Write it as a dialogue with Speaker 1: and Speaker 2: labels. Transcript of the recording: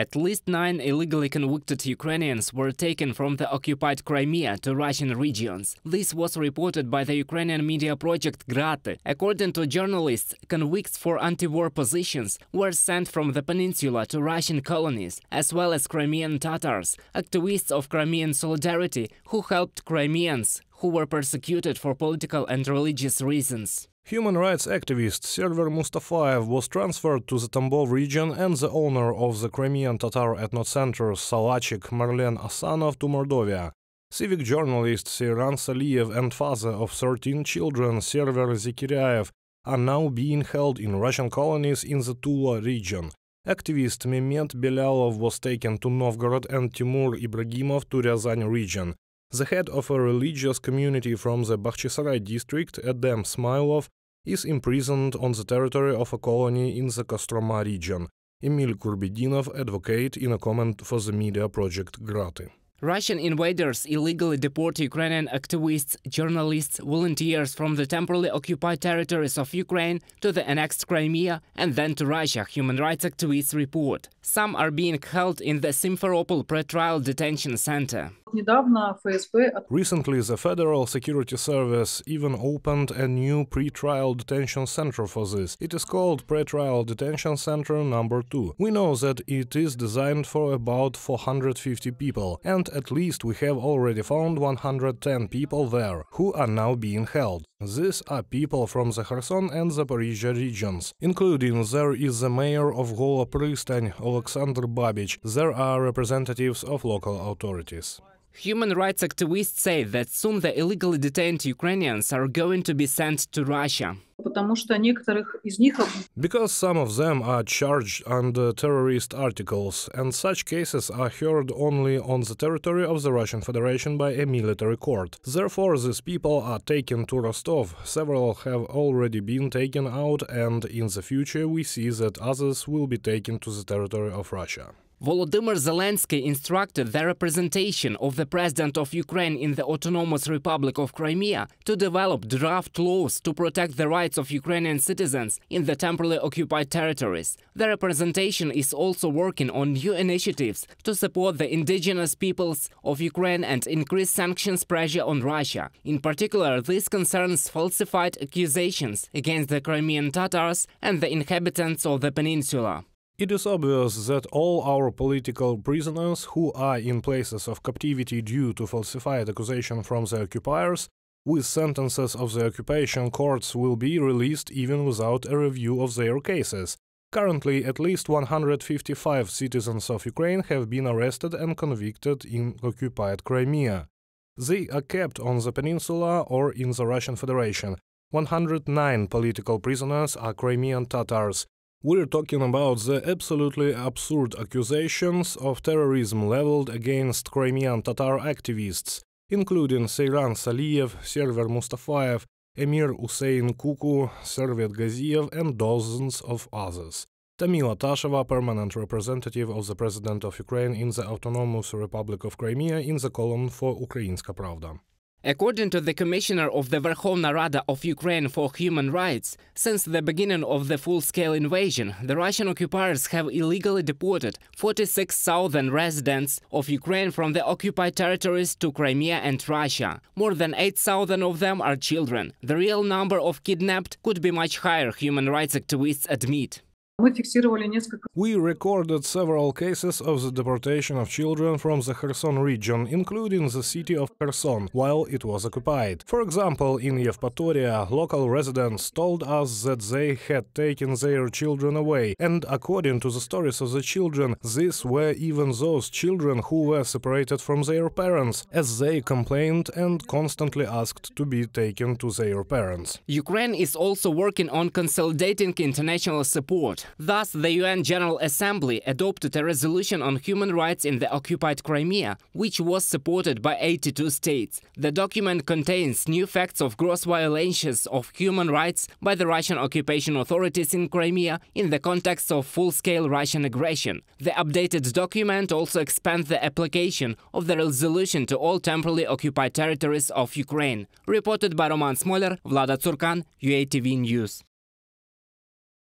Speaker 1: At least nine illegally convicted Ukrainians were taken from the occupied Crimea to Russian regions. This was reported by the Ukrainian media project Grati. According to journalists, convicts for anti-war positions were sent from the peninsula to Russian colonies, as well as Crimean Tatars, activists of Crimean Solidarity who helped Crimeans who were persecuted for political and religious reasons.
Speaker 2: Human rights activist Server Mustafayev was transferred to the Tambov region and the owner of the Crimean Tatar ethnocenter Salachik Marlen Asanov to Mordovia. Civic journalist Seyran Saliev and father of 13 children Server Zikiryaev are now being held in Russian colonies in the Tula region. Activist Mehmet Belalov was taken to Novgorod and Timur Ibragimov to Ryazan region. The head of a religious community from the Bakhchisaray district, Adam Smailov, is imprisoned on the territory of a colony in the Kostroma region. Emil Kurbedinov, advocate in a comment for the media project Grati.
Speaker 1: Russian invaders illegally deport Ukrainian activists, journalists, volunteers from the temporarily occupied territories of Ukraine to the annexed Crimea and then to Russia, human rights activists report. Some are being held in the Simferopol pretrial detention center.
Speaker 2: Recently, the Federal Security Service even opened a new pre-trial detention center for this. It is called Pre-Trial Detention Center number 2. We know that it is designed for about 450 people, and at least we have already found 110 people there, who are now being held. These are people from the Kherson and Zaporizhia regions. Including there is the mayor of Gola Pristan, Alexander Babich. There are representatives of local authorities.
Speaker 1: Human rights activists say that soon the illegally detained Ukrainians are going to be sent to Russia.
Speaker 2: Because some of them are charged under terrorist articles, and such cases are heard only on the territory of the Russian Federation by a military court. Therefore, these people are taken to Rostov. Several have already been taken out, and in the future we see that others will be taken to the territory of Russia.
Speaker 1: Volodymyr Zelensky instructed the representation of the President of Ukraine in the Autonomous Republic of Crimea to develop draft laws to protect the rights of Ukrainian citizens in the temporarily occupied territories. The representation is also working on new initiatives to support the indigenous peoples of Ukraine and increase sanctions pressure on Russia. In particular, this concerns falsified accusations against the Crimean Tatars and the inhabitants of the peninsula.
Speaker 2: It is obvious that all our political prisoners who are in places of captivity due to falsified accusation from the occupiers, with sentences of the occupation courts will be released even without a review of their cases. Currently, at least 155 citizens of Ukraine have been arrested and convicted in occupied Crimea. They are kept on the peninsula or in the Russian Federation. 109 political prisoners are Crimean Tatars, we're talking about the absolutely absurd accusations of terrorism leveled against Crimean Tatar activists, including Seyran Saliev, Server Mustafayev, Emir Usein Kuku, Servet Gaziev, and dozens of others. Tamila Tasheva, permanent representative of the President of Ukraine in the Autonomous Republic of Crimea, in the column for Ukrainska Pravda.
Speaker 1: According to the Commissioner of the Verkhovna Rada of Ukraine for Human Rights, since the beginning of the full-scale invasion, the Russian occupiers have illegally deported 46,000 residents of Ukraine from the occupied territories to Crimea and Russia. More than 8,000 of them are children. The real number of kidnapped could be much higher, human rights activists admit.
Speaker 2: We recorded several cases of the deportation of children from the Kherson region, including the city of Kherson, while it was occupied. For example, in Yevpatoria, local residents told us that they had taken their children away, and according to the stories of the children, these were even those children who were separated from their parents, as they complained and constantly asked to be taken to their parents.
Speaker 1: Ukraine is also working on consolidating international support. Thus, the UN General Assembly adopted a resolution on human rights in the occupied Crimea, which was supported by 82 states. The document contains new facts of gross violations of human rights by the Russian occupation authorities in Crimea in the context of full-scale Russian aggression. The updated document also expands the application of the resolution to all temporarily occupied territories of Ukraine. Reported by Roman Smoler, Vlada Tsurkan, UATV News.